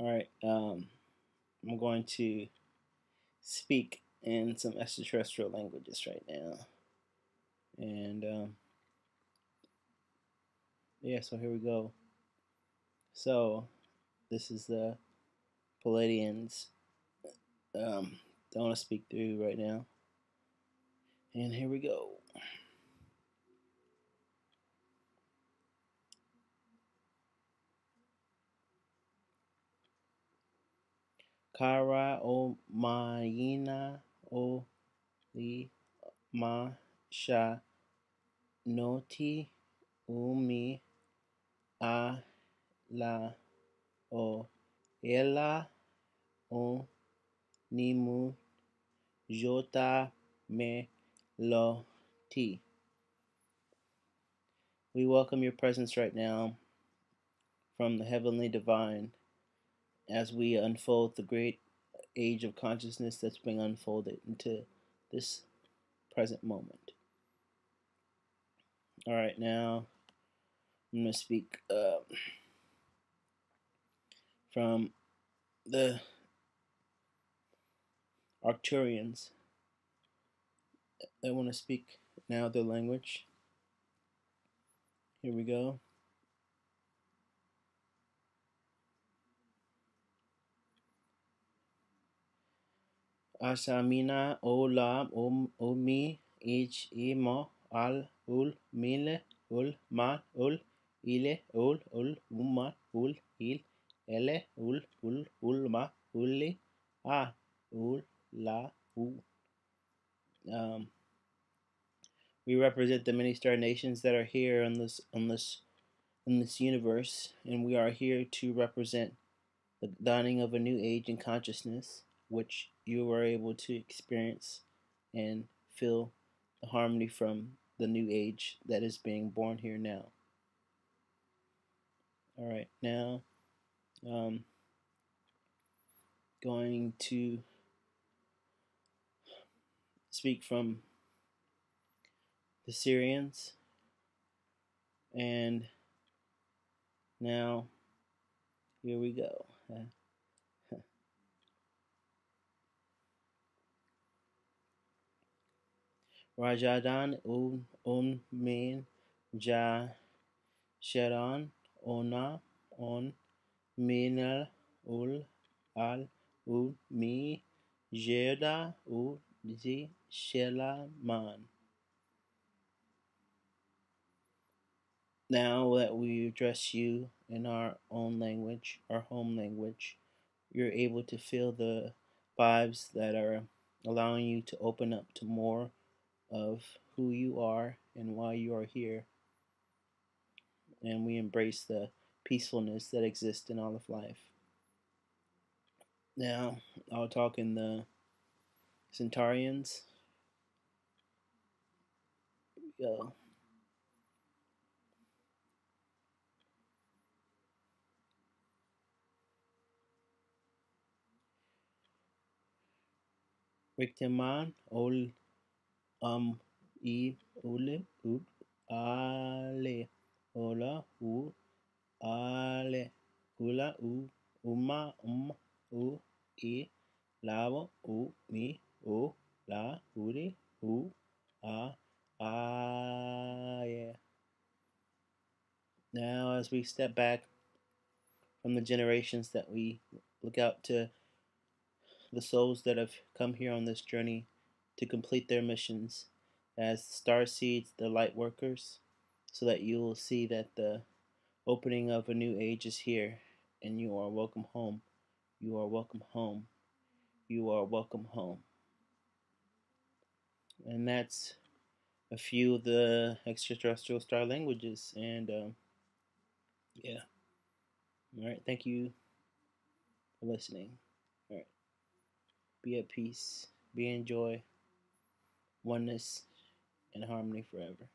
All right, um, I'm going to speak in some extraterrestrial languages right now. And um, yeah, so here we go. So this is the Pleiadians um, I want to speak through right now. And here we go. Kara o Mayina o li ma sha noti umi a la o ela o nimu jota me lo ti. We welcome your presence right now from the heavenly divine as we unfold the great age of consciousness that's being unfolded into this present moment. All right, now I'm going to speak uh, from the Arcturians. I want to speak now their language. Here we go. Asamina olam om omi ich imo al ul mile ul ma ul ile ul ul uma ul il ele ul ul ulma uli a ul la u. Um, we represent the many star nations that are here on this on this in this universe, and we are here to represent the dawning of a new age in consciousness which you are able to experience and feel the harmony from the new age that is being born here now. All right, now um, going to speak from the Sirians and now here we go. Rajadan un un min ja sharan ona on minal ul al u mi jeda u zi shelaman. Now that we address you in our own language, our home language, you're able to feel the vibes that are allowing you to open up to more of who you are and why you are here. And we embrace the peacefulness that exists in all of life. Now, I'll talk in the Centaurians. Go. Victiman ol um i ule ut ale ola u ale ula u uma um u i lavo u mi u la uri u a yeah now as we step back from the generations that we look out to the souls that have come here on this journey to complete their missions as star seeds, the light workers, so that you will see that the opening of a new age is here and you are welcome home. You are welcome home. You are welcome home. And that's a few of the extraterrestrial star languages. And um, yeah. All right. Thank you for listening. All right. Be at peace. Be in joy oneness, and harmony forever.